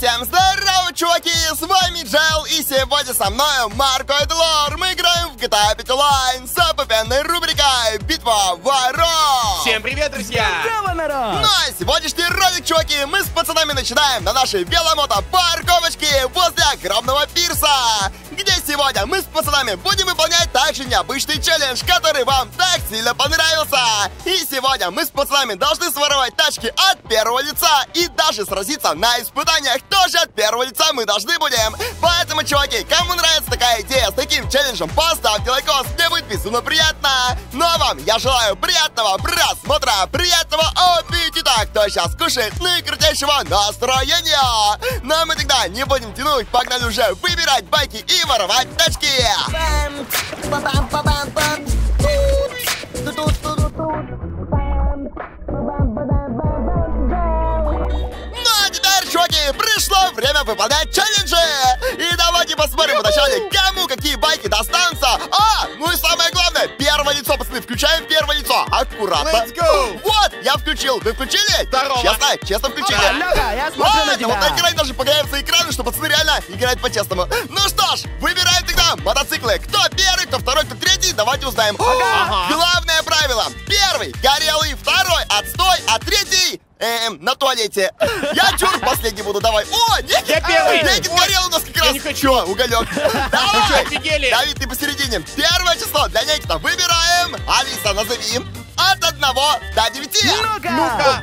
Всем здорово, чуваки! С вами Джел, и сегодня со мной Марко Эдлор. Мы играем в GTA 5 Online с обыкновенной рубрикой «Битва воров». Всем привет, друзья! Здорово, народ! Ну а сегодняшний ролик, чуваки, мы с пацанами начинаем на нашей веломото-парковочке возле огромного пирса, где сегодня мы с пацанами будем выполнять также необычный челлендж, который вам так сильно понравился. И сегодня мы с пацанами должны своровать тачки от первого лица и даже сразиться на испытаниях тоже от первого лица мы должны будем. Поэтому, чуваки, кому нравится такая идея с таким челленджем, поставьте лайкос, мне будет безумно приятно. Ну а вам я желаю приятного просмотра, приятного аппетита, кто сейчас кушает, ну и крутейшего настроения. А мы тогда не будем тянуть, погнали уже выбирать байки и воровать тачки. Бам, па-бам, па-бам, пам. Тут, тут, тут, тут, тут. Бам, па-бам, пришло время выполнять челленджи! И давайте посмотрим вначале, кому какие байки достанутся! А, ну и самое главное, первое лицо, пацаны, включаем первое лицо! Аккуратно! Let's go! Вот, я включил! Вы включили? Здорово. Честно, честно включили? Лёха, я смотрю на Ладно, вот на тебя! экране даже появятся экраны, что пацаны реально играют по-честному. Ну что ж, выбираем тогда мотоциклы. Кто первый, кто второй, кто третий, давайте узнаем. Ага. Главное правило. Первый горелый, второй отстой, а третий... Эм, на туалете. Я чур последний буду, давай. О, Никит! Я первый. Никит Ой, горел у нас как раз. не хочу. Чё, уголек. Давай. офигели? Давид, ты посередине. Первое число для Никита выбираем. Алиса, назови. От одного до девяти. Ну-ка! Ну-ка,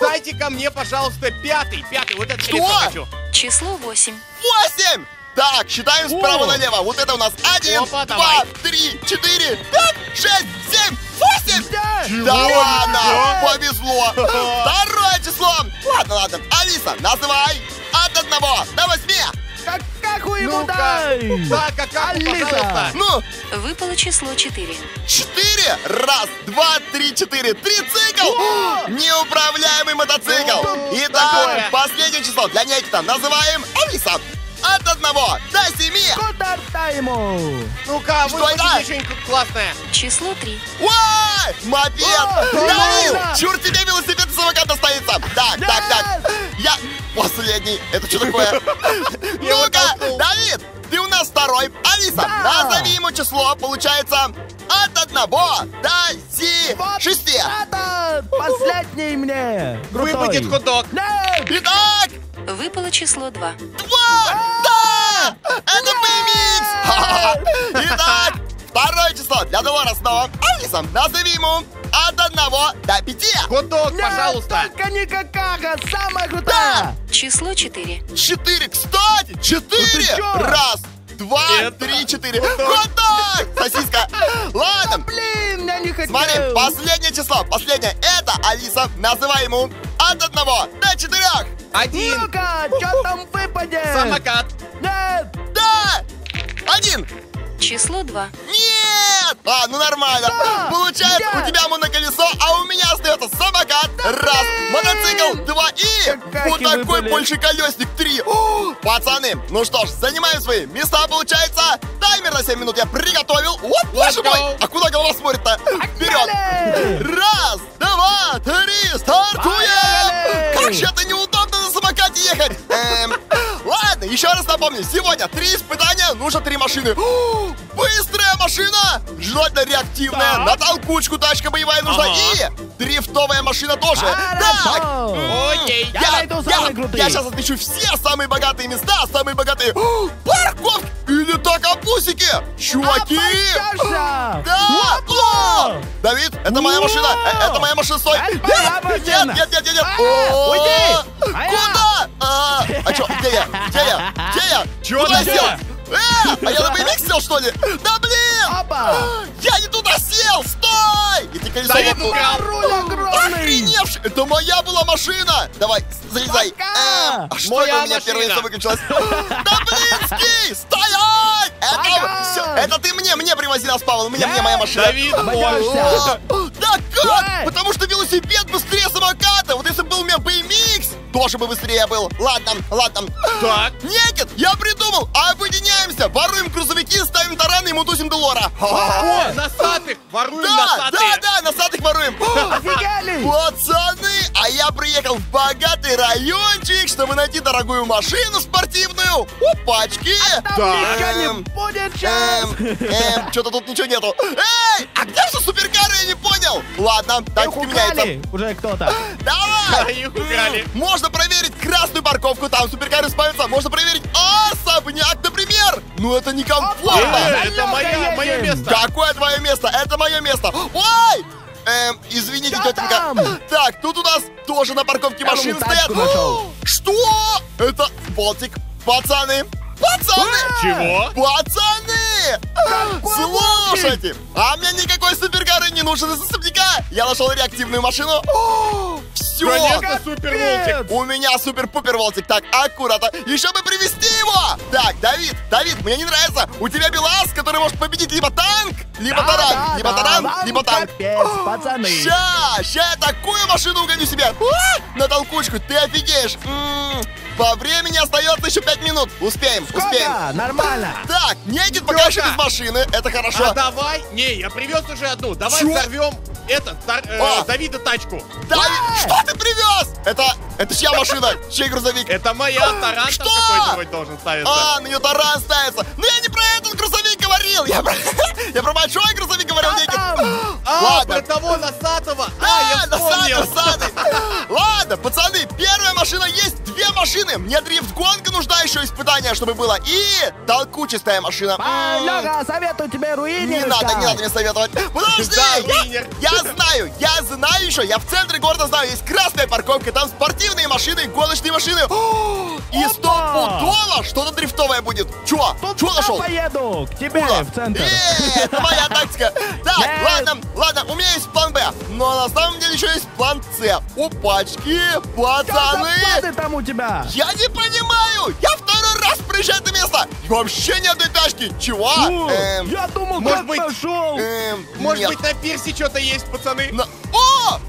дайте ко мне, пожалуйста, пятый, пятый, вот это Что? хочу. Число 8. Восемь! Так, считаем справа О! налево. Вот это у нас один, Опа, два, давай. три, четыре, пять, шесть, семь, восемь! Да! Да Чего? ладно, Ничего. повезло. Второе число. Ладно, ладно. Алиса, называй от одного до восьми. Как, какую ему дай? Так, а как, Алиса. пожалуйста? Ну, Выпало число 4. четыре. Раз, два, три, четыре. Трицикл. Неуправляемый мотоцикл. Итак, Такое. последнее число для Никита. Называем Алиса. От одного до семи. Куда дай ему? Ну-ка, Что это? что-нибудь классное. Число 3. Ой! Мопед! Нормально! Чур тебе велосипед и самокат достанется! Так, так, так! Я последний! Это что такое? Ну-ка. Давид! Ты у нас второй! Алиса, Да. назови ему число, получается, от одного до си- Вот шести! Это последний мне! Крутой. Выпадет худок. Нет! Итак, Выпало число 2. два! Да! Это BMX! Ха-ха-ха. Итак, второе число для снова. Алиса, назови ему от одного до пяти! Нет, пожалуйста. только не какаха! Самая крутая! Число 4. Четыре, кстати, четыре! Ну? Раз, два, три, четыре. Хот-дог. Хот-дог! Сосиска! Ладно, Блин, я не хотел! смотри, последнее число, последнее. Это, Алиса, называй ему от одного до четырех. Один. Ну-ка, что там выпадет? Самокат. Нет! Да! Один! Число 2. Нет! А, ну нормально. Да! Получается, Да! у тебя моноколесо, а у меня остается самокат. Раз, мотоцикл, два и Какахи вот такой выпали. большеколесник. Три. О, Пацаны, ну что ж, занимаем свои места, получается. Таймер на 7 минут я приготовил. О, боже мой! А куда голова смотрит-то? Вперед! Раз, два, три, стартуем! Как же это на самокате ехать! Эм, ладно, еще раз напомню. Сегодня три испытания, нужно три машины. О, Быстрая машина! Желательно реактивная. Так. На толкучку тачка боевая нужна. Ага. И дрифтовая машина тоже. Так! Хорошо. Окей. Я найду самые крутые. я сейчас отмечу все самые богатые места, самые богатые О, парковки или токопусики. Чуваки! Обойдешься! Да! О! Давид, это моя машина! Э, Это моя машина, стой! Нет, нет, нет, нет, нет! А, уйди! Куда? А а чё, где я? Где я? Где я? Куда ты сел? делаешь? Э, а я на BMX сел, что ли? Да блин! Опа! Я не туда сел! Стой! И ты колесо Давид. Руль огромный! Охреневший! Это моя была машина! Давай, залезай! Эм, а что это у меня первое лицо выключилось? Да блинский! Стоять! Это, всё, это ты мне, мне привози нас, Павел, мне, мне моя машина. Давид! Да как? Потому что велосипед быстрее самоката. Вот если бы был у меня BMX, тоже бы быстрее был. Ладно, ладно. Так. Некит, я придумал. Объединяемся, воруем грузовики, ставим тараны и мутусим Делора. О, носатых. Воруем Да, да, носатые. да, носатых воруем. Офигели! Пацаны, я приехал в богатый райончик, чтобы найти дорогую машину спортивную. Опачки. Ничего не Эм, будет сейчас. Эм, эм, что-то тут ничего нету. Эй, а где же суперкары, я не понял. Ладно, Их тактика меняется. уже кто-то. Давай! Их украли. Можно проверить красную парковку, там суперкары спавнятся. Можно проверить особняк, например. Ну это некомфортно. Э, это мое едем. место. Какое твое место? Это мое место. Ой! Эм, извините, Что тетенька. там? Так, тут у нас тоже на парковке Я стоят. нашел. Что? Это Болтик. Пацаны. Пацаны. Чего? Пацаны! Слушайте, а мне никакой суперкары не нужен из особняка. Я нашел реактивную машину. Все. Конечно, супер волтик. У меня супер-пупер волтик. Так, аккуратно. Еще бы привести его. Так, Давид, Давид, мне не нравится. У тебя БелАЗ, который может победить либо танк, либо Да, таран, да, либо да, таран, вам либо танк. капец, пацаны. Ща, ща я такую машину угоню себе. А, на толкучку, ты офигеешь. М, По времени остается еще 5 минут. Успеем, успеем. Сколько? Нормально. Так, Негин пока еще без машины, это хорошо. А давай, не, я привез уже одну. Давай Чё? взорвем этот, тар- э, А. Давида тачку. Давид, что ты привез? Это, это чья машина? Чей грузовик? Это моя, таран Что? какой-нибудь должен ставиться. А, на нее таран ставится. Но я не про этот грузовик говорил. Я про, я про большой грузовик говорил, Негин. там? А, ладно. про того носатого. Да, а, я вспомнил. насадный. Ладно, пацаны, первая машина есть, две машины. Мне дрифт-гонка нужна еще испытание, чтобы было. И толкучистая машина. А, М, Лёха, советую тебе руинер Не надо, не надо мне советовать. Подожди, Да, я, знаю, я знаю еще, я в центре города знаю, есть красная парковка, там спортивные машины, гоночные машины. И стопудово что-то дрифтовое будет. Чё? Тут Чё я нашел? поеду к тебе Куда? в центр. Э, это моя тактика. Так, Нет. ладно, ладно, у меня есть план Б. Но на самом деле еще есть план С. Опачки, пацаны! планы там у тебя? Я не понимаю! Я второй раз проезжаю это место! И вообще ни одной тачки! Чего? О, Эм, я думал, может как быть, нашел. эм, Может нет. быть, на пирсе что-то есть, пацаны? На- О!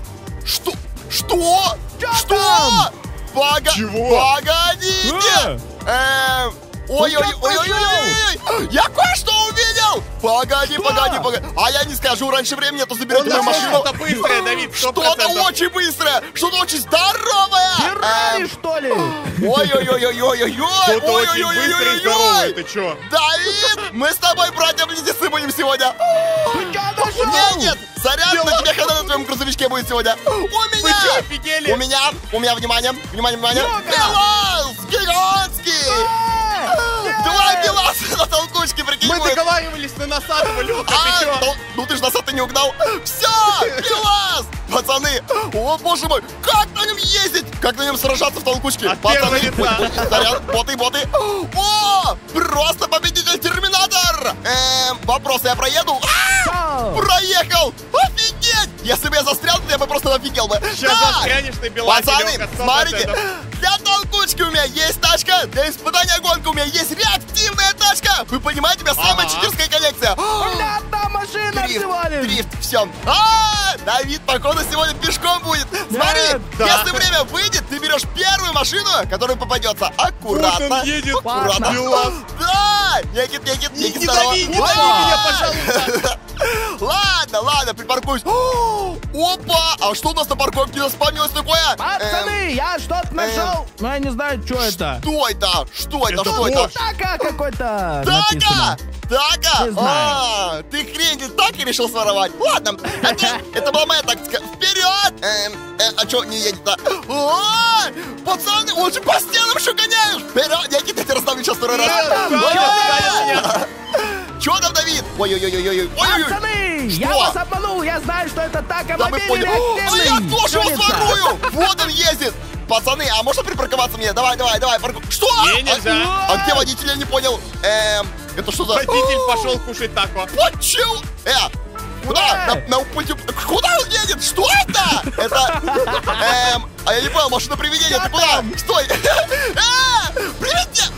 Что? Что? Чё Что? там? Пога... Чего? Погодите! Эм... Ой-ой-ой-ой-ой-ой! Я кое-что увидел! Погоди, погоди, погоди. А я не скажу раньше времени, а то заберет мою машину. что-то быстрое, Давид, Что-то очень быстрое! Что-то очень здоровое! Феррари, Эм, что ли? Ой-ой-ой-ой-ой-ой! И здоровое, ты чё? Давид, мы с тобой братья-близнецы будем сегодня. Нет, нет, сорян, на тебе хана на твоем грузовичке будет сегодня. У Вы чё, меня, офигели? у меня, у меня, внимание, внимание, внимание. Белаз гигантский! Э, Два нет. беласа на толкучке, прикинь, Мы договаривались на носатого, Лёха, А, ты чё? ну, ты ж носатый не угнал. Все, белаз! Пацаны, о боже мой, как на нем ездить? Как на нем сражаться в толкучке? От Пацаны, ой, ой, сорян, боты, боты. О, просто победитель Терминатор! Эм, вопрос, я проеду? А, проехал! Офигеть! Если бы я застрял, то я бы просто офигел бы. Сейчас Так, застрянешь ты, Белазе, Пацаны, Лёха, 100%. смотрите, для толкучки у меня есть тачка, для испытания гонки у меня есть лишь. дрифт, все. А, Давид, походу, сегодня пешком будет. Смотри, если время выйдет, ты берешь первую машину, которая попадется. Аккуратно. Вот он едет. Аккуратно. Да! Некит, Не, некит, не дави, не дави меня, пожалуйста. Ладно, ладно, припаркуюсь. Опа! А что у нас на парковке заспавнилось такое? Эм, Пацаны, я что-то нашел. Но я не знаю, что это. Что это? Что это? Что это? Така какой-то Така! Така! Не знаю. А, ты хрень так и решил своровать? Ладно, это, это была моя тактика. Вперед! Эм, э, а чё не едет-то? О, пацаны, он же по стенам еще гоняешь! Вперед! Я тебя расставлю сейчас второй раз. Чё там? Ой-ой-ой-ой-ой. Ой-ой-ой. Пацаны, я Что? вас обманул. Я знаю, что это така Да мы мобильный поняли. А я тоже его! Вот он ездит! Пацаны, а можно припарковаться мне? Давай, давай, давай, парку... Что? Не, нельзя. А, а где водитель, я не понял? Эм, это что за... Водитель пошел кушать тако. Почему? Э, куда? На, на пульте... Куда он едет? Что это? Это... Эм, а я не понял, машина привидения, ты куда? Стой! Э, привидение!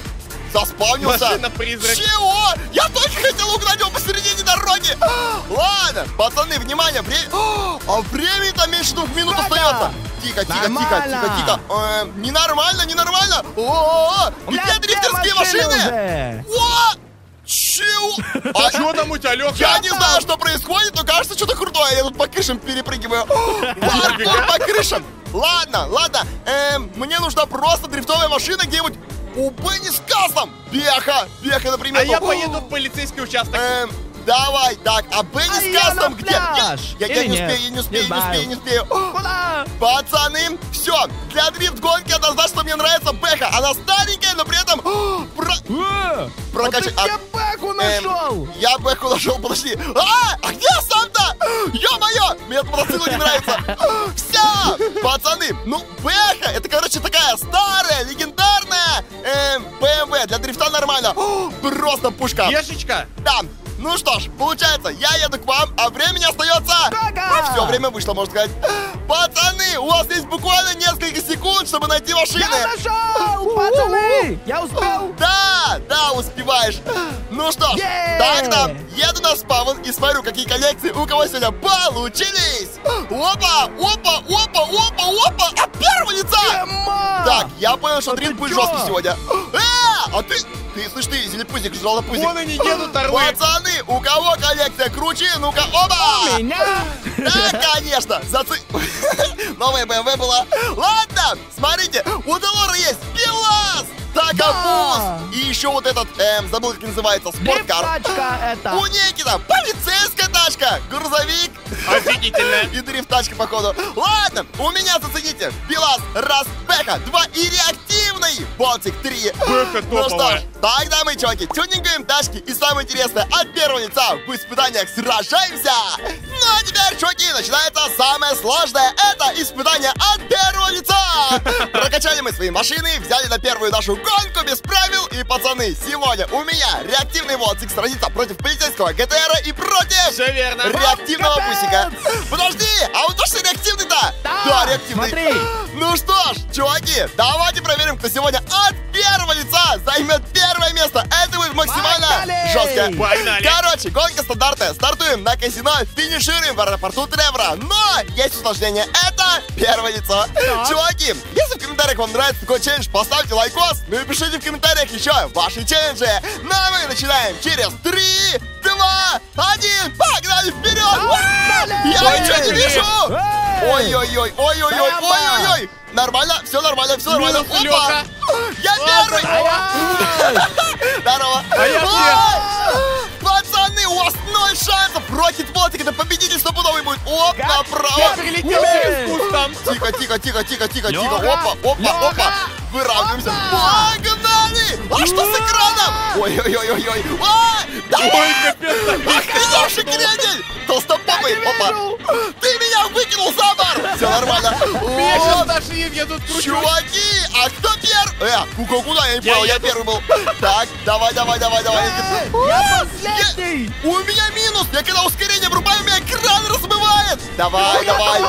Заспавнился! Машина-призрак. Чего? Я только хотел угнать его посередине дороги! Ладно, пацаны, внимание, время... А времени-то меньше двух минут Что остается! там? Тихо, тихо, тихо, тихо, тихо. Эм, ненормально, ненормально! О, У меня где дрифтерские машины? О! Чего? А Что там у тебя, Леха? я не знаю, что происходит, но кажется, что-то крутое. Я тут по крышам перепрыгиваю. Паркур по крышам. Ладно, ладно. Эм, мне нужна просто дрифтовая машина где-нибудь у Бенни с Каслом. Беха, Беха, например. А я поеду в полицейский участок. Эм, давай, так, а Бенни А с я Каслом на где? Я, я- я не нет? успею, я не успею, Не не успею, не успею. Куда? Пацаны, все, для дрифт-гонки однозначно мне нравится Бэха. Она старенькая, но при этом про... Э, Прокачай- А ты а- где Бэку Эм, нашел? я Бэху нашел, подожди. А, а где я сам-то? Ё-моё, мне этот мотоцикл не нравится. Все, пацаны, ну Бэха, это, короче, такая старая, легендарная эм, BMW. Для дрифта нормально. О, Просто пушка. Ешечка, Да. Ну что ж, получается, я еду к вам, а времени остается... Сколько? все, время вышло, можно сказать. Пацаны, у вас есть буквально несколько секунд, чтобы найти машины. Я нашел, пацаны! Я успел? Да, да, успеваешь. Ну что ж, тогда еду на спавн и смотрю, какие коллекции у кого сегодня получились. Опа, опа, опа, опа, опа, от первого лица. Так, я понял, что А ты будет жесткий сегодня. Э, а ты, ты, слышь, ты, зелепузик, желтопузик. вон они едут, орлы. Пацаны, у кого коллекция круче? Ну-ка, оба! Меня? Да, конечно! Заци... Новая BMW была. Ладно, смотрите, у Делора есть ПИЛАС! Такобус! И еще вот этот, эм, забыл, как называется, спорткар. Лифтачка это. У Никита полицейская тачка, грузовик Офигительно. и дрифт-тачка, походу. Ладно, у меня, зацените, ПИЛАС, раз, Бэха, два и реактивный Болтик 3. Бэха Ну что топовая. ж, тогда мы, чуваки, тюнингуем тачки и самое интересное, от первого лица в испытаниях сражаемся. Ну а теперь, чуваки, начинается самое сложное. Это испытание от первого лица. Прокачали мы свои машины, взяли на первую нашу гонку без правил. Пацаны, сегодня у меня реактивный Волтик сразится против полицейского ГТР и против Все верно. реактивного пусика. Подожди, а он точно реактивный-то? Да, реактивный. смотри. Ну что ж, чуваки, давайте проверим, кто сегодня от первого лица займет первое место. Это будет максимально Погнали! жестко. Погнали. Короче, гонка стандартная. Стартуем на казино, финишируем в аэропорту Тревора. Но есть усложнение. Это первое лицо. Чуваки, если в комментариях вам нравится такой челлендж, поставьте лайкос. Ну и пишите в комментариях еще ваши челленджи. Ну а мы начинаем через 3, 2, 1. Погнали вперед! Погнали! Я ничего не вижу! Ой-ой-ой, ой-ой-ой, ой-ой-ой! Нормально, все нормально, все нормально. Минус Лёха. Я первый! Здорово! А я Ой! Пацаны, у вас ноль шансов! Рокет Ботик, это победитель стопудовый будет! Оп, направо! Я прилетел через куст там. Тихо, тихо, тихо, тихо, тихо, тихо! Опа, опа, опа! Выравниваемся! Погнали! А что с экраном? Ой-ой-ой-ой-ой! А! Ой, капец. Охреневший крендель! Толстопопый! Я не Опа! Ты меня выкинул за борт! Все нормально! Меня сейчас Даши едут кручу. Чуваки, а кто первый? Э, куда, куда? Я не Я понял, я первый был. Так, давай, давай, давай, давай. Я последний! У меня минус! Я когда ускорение врубаю, меня экран размывает! Давай, давай!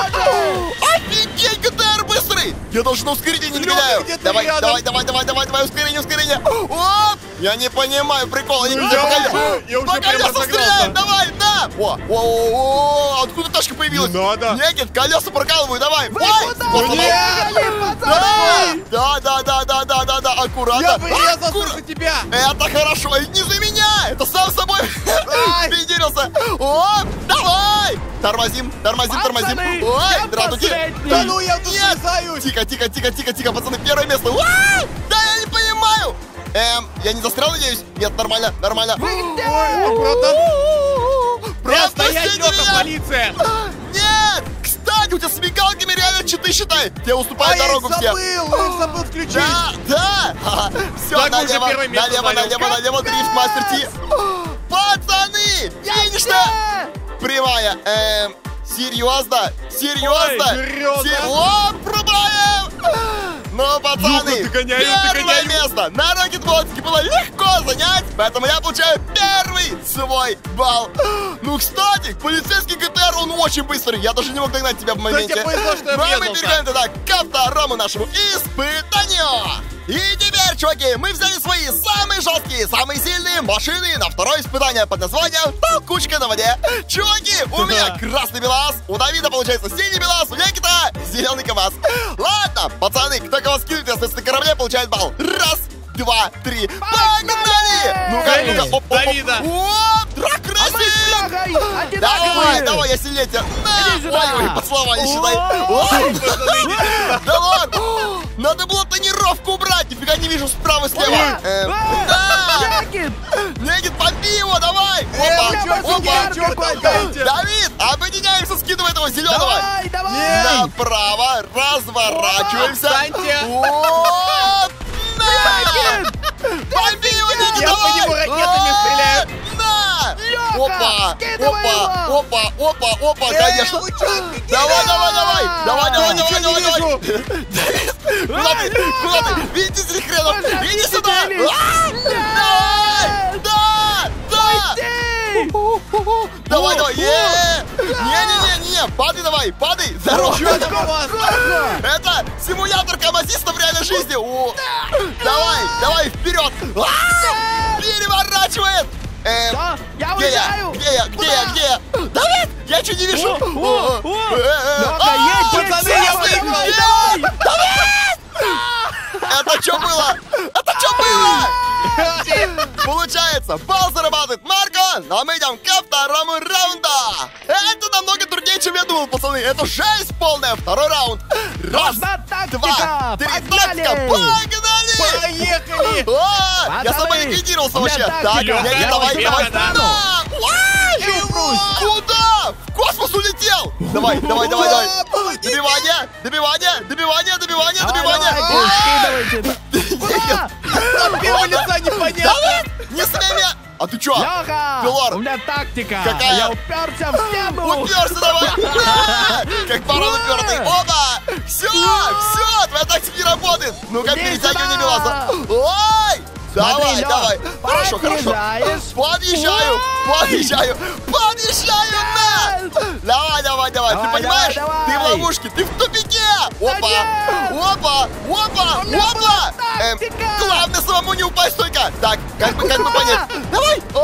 Я даже на ускорение не где-то Давай, рядом. давай, давай, давай, давай, давай, ускорение, ускорение! Оп! Я не понимаю прикол, они меня уже- я уже колеса стреляют, давай, да! О, о, о, о, откуда тачка появилась? Не надо. Некит, колеса прокалываю, давай! Ой, да, да, да, да, да, да, да, аккуратно. Я врезался Аккура- за тебя. Это хорошо, не за меня, это сам собой Ай. пиздерился. О, давай, тормозим, тормозим, тормозим. Пацаны, Ой, я последний. Да ну я тут Нет. слезаюсь. Тихо, тихо, тихо, тихо, тихо, пацаны, первое место. Уа! Да я не понимаю. Эм, я не застрял, надеюсь? Нет, нормально, нормально. Где? Ой, аккуратно. Просто стоять, Лёха, полиция. Нет! Кстати, у тебя с мигалками реально читы считай! Тебе А уступают я их дорогу забыл, я их забыл включить. Да, да! Все, Так, налево, налево, занял. налево, налево, дрифт, мастер Ти! Пацаны! Финишная! Прямая! Эм, серьезно? Серьезно? Ой, серьезно? Се- О, пробаем! Ну, пацаны, Юха, догоняю, первое догоняю. место на Рокетботске было легко занять, поэтому я получаю первый свой балл. Ну, кстати, полицейский ГТР, он очень быстрый, я даже не мог догнать тебя в моменте. тебе повезло, что я а мы переходим тогда ко второму нашему испытанию. И теперь, чуваки, мы взяли свои самые жесткие, самые сильные машины на второе испытание под названием «Толкучка на воде». Чуваки, у меня красный БелАЗ, у Давида получается синий БелАЗ, у Никита зеленый КамАЗ. Ладно, пацаны, кто кого скинет, соответственно, корабле получает балл. Раз, два, три. Погнали! Ну-ка, ну-ка, оп, оп, оп. Давида. Оп, drag racing! Давай, давай, я сильнее тебя. На! Ой, ой, поцеловай, считай. Да ладно! Надо было тонировку убрать! Нифига не вижу справа и слева! Эм, Да! Якин! Негит, бомби его, давай! Э, Опа! Опа! Давид, объединяемся, скидывай этого зеленого! Давай, давай! Направо, разворачиваемся! Вот! Бомби его, Негит, Я по давай! нему ракетами А, стреляю. Лёха, Опа! Опа! его! Опа! Опа! Опа! Эй, Конечно! хотите? Давай, давай, давай! Давай, давай, давай, давай, давай! Куда ты? Куда ты? Видите хренов? Ой, Иди сюда! А! Давай! Да! Да! Эй! Давай, давай! Не-не-не-не! Падай давай! Падай! Здорово! Это симулятор коммозиста в реальной жизни! Давай! Давай вперед! А! Переворачивает! Эм, Что? Я Где я? уезжаю! Где я? Где я? Где я? Давид! Я что не вижу? О, о, о! Э, э, Лёха, едь, пацаны, я выиграл! давай, Это что было? Это что было? Получается, балл зарабатывает Марко, но мы идем ко второму раунду. Это намного труднее, чем я думал, пацаны. Это жесть полная. Второй меня вообще. Так, Я давай, давай. Куда? В космос улетел! Давай, давай, давай, давай. Добивание, добивание, добивание, добивание, добивание. первого лица непонятно. Не смей меня! А ты чё? Леха, Пилор. у меня тактика. Какая? Я уперся в стену. Уперся давай! Как баран упертый! Оба! Все! Все! Твоя тактика не работает! Ну-ка, перетягивай сюда. Миласа! Давай, Лёх, давай! Хорошо, хорошо! подъезжаешь. Подъезжаю! Подъезжаю! Подъезжаю! На! Давай, давай, давай! Ты понимаешь? Ты в ловушке! Ты в тупике! Опа! Опа! Опа! Опа! Эм! Главное самому не упасть только! Так, как бы, как бы понять? Давай! Да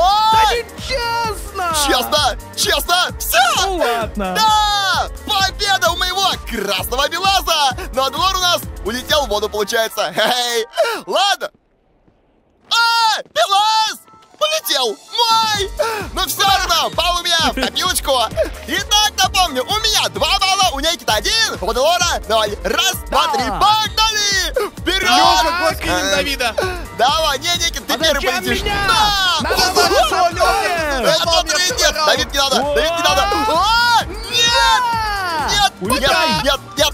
Ой! нечестно. Честно! Честно! Все! Ну ладно. Да! Победа у моего красного Белаза! Но Адлор у нас улетел в воду, получается. Хей! Ладно. А! Белаз! Улетел! Мой! Но все равно, балл у меня в копилочку. Итак, напомню, у меня два балла, у Никита один, у Адлора ноль. Раз, два, три, погнали! Вперед! Лёха, подкинем Э, Давида. Давай, не, Никит, ты А первый полетишь. Да! Смотри, мне в нет. Давид не надо, Давид не надо. А, Нет! Нет! Нет! Нет! Нет!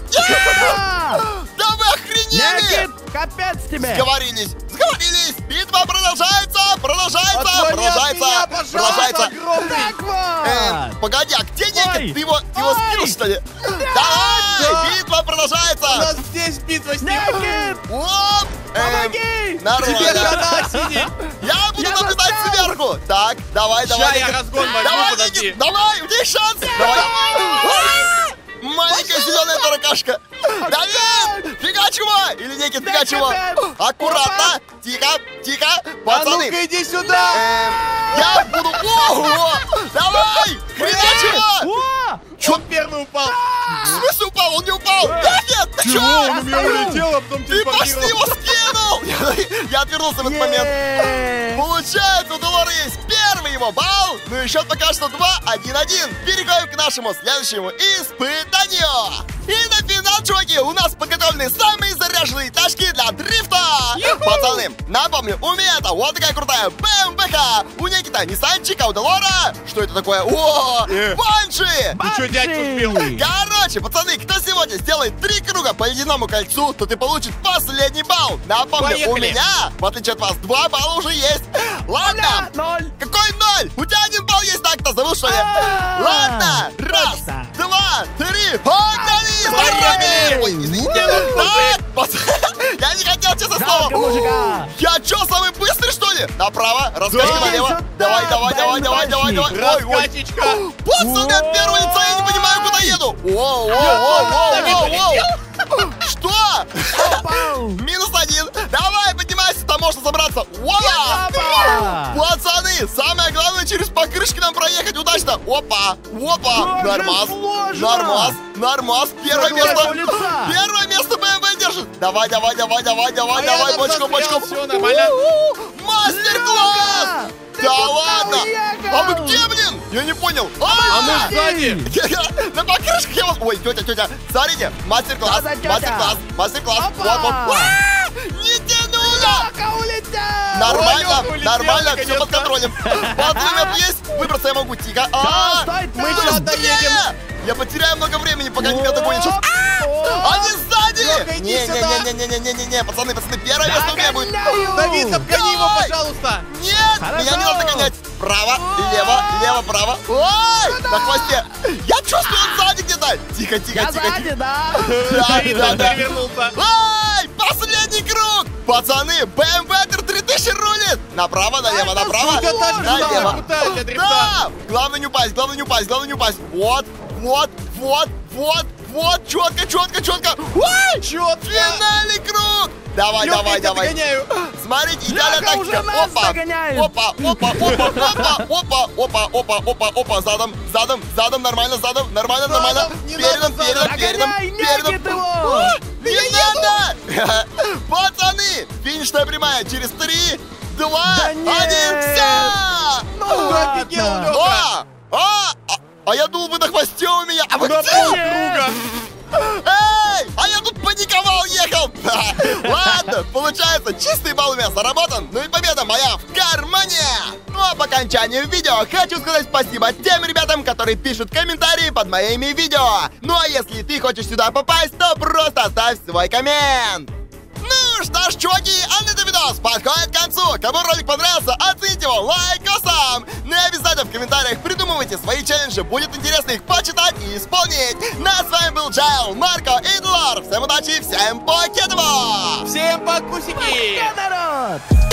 Да вы охренели! Капец тебе! Сговорились! Сговорились! Битва продолжается! Продолжается! Отклони от Продолжается! меня, пожалуйста, Продолжается! Эм, погоди, а где! Никит? Ты его, ты его скинул, что ли? Давай! Да. Битва У продолжается! нас здесь битва с ним. Оп! Эм, помоги! Тебе Нормально! хана сидит. Я буду Я наблюдать сверху! Так, давай, давай, я Никит. разгон возьму, Давай. Никит, давай, у тебя есть шанс! Давай! А! Маленькая зеленая таракашка! Давид! Фигач его! Или его! Никит! Аккуратно! Тихо, тихо! А Пацаны! ну-ка иди сюда. эм, Я буду... Ого! Давай! Хренач О! Он первый упал. В смысле упал? Он не упал! Да нет, ты чё? Он у меня улетел, а потом Ты почти его скинул! Я- отвернулся в этот момент. Получается, у есть первый его балл, но счет пока что 2-1-1. Переходим к нашему следующему испытанию. И на финал, чуваки, у нас подготовлены самые заряженные тачки. Пацаны, напомню, у меня это вот такая крутая БМВХ. У Никита Ниссанчик, а у Долора... Что это такое? О, Э. Банши! Ты что, дядьку успел? Короче, пацаны, кто сегодня сделает три круга по ледяному кольцу, то ты получишь последний балл. Напомню, у Поехали. меня, в отличие от вас, два балла уже есть. Ладно, Ноль! какой ноль? У тебя один балл есть, так-то забыл, что ли? Ладно, раз, два, три, погнали! С дорогами! Ой, извините. Так, пацаны, я не хотел, честно слово. Я чё, самый быстрый, что ли? Направо, раскачка Да. налево. Давай, давай, давай, давай, давай, давай. Раскачечка. Пацаны, от первого лица я не понимаю, куда еду. Воу, воу, воу, воу, воу, воу. Что? Минус один. Давай, поднимайся, там можно забраться. Вуаля! Опа! Пацаны, самое главное через покрышки нам проехать удачно. Опа, опа, нормас, нормас, нормас. Первое место. Первое место Держит. Давай, давай, давай, давай, давай, А давай, бочком, бочком. всё нормально. Мастер-класс! Да ладно! А вы где, блин? Я не понял. А мы А! сзади. На покрышках я вас... Ой, тетя, тетя, смотрите, мастер-класс, мастер-класс, мастер-класс. Вот, вот. А! Не тянуло! Нормально, нормально, все под контролем. Подсумет есть, выбраться я могу, тихо. А, Мы сейчас доедем. Я потеряю много времени, пока меня догонят. Сейчас- Они сзади! Лёха, иди сюда. Не-не-не-не-не-не-не, пацаны, пацаны, первое место у меня будет. Давид, обгони его, пожалуйста. Нет, меня не надо гонять. Право, лево, лево, право. Ой, на хвосте. Я чувствую, он сзади где-то. Тихо, тихо, Я тихо. сзади, да? Да, Давид да, да. перевернулся. Ай, последний круг! Пацаны, BMW 3000 рулит! Направо, налево, это направо, налево. Да! Главное не упасть, главное не упасть, главное не упасть. Вот, вот, вот, вот, вот, четко, четко, четко. Ой, Чётко. финальный круг! Давай, Лёха, давай, давай. догоняю. Смотрите, Лёха уже тактика. нас Опа, догоняет. опа, опа, опа, опа, опа, опа, опа, опа, опа, задом, задом, задом, нормально, задом, нормально, Задом, нормально. Передом, передом, передом, передом. Не надо! Пацаны, финишная прямая через три, два, один, все! Ну офигел. Лёха. А, а, а, я думал, вы на хвосте у меня, а вы На где? полкруга. Эй! А я тут паниковал, ехал! Ладно, получается, чистый балл у меня заработан, ну и победа моя в кармане! Ну а по окончанию видео хочу сказать спасибо тем ребятам, которые пишут комментарии под моими видео. Ну а если ты хочешь сюда попасть, то просто оставь свой коммент. Ну что ж, чуваки, а на этом видос подходит к концу. Кому ролик понравился, оцените его лайкосом. Ну и обязательно в комментариях придумывайте свои челленджи. Будет интересно их почитать и исполнить. Ну а с вами был Джайл, Марко и Длор. Всем удачи, всем покедова! Всем покусики. Народ!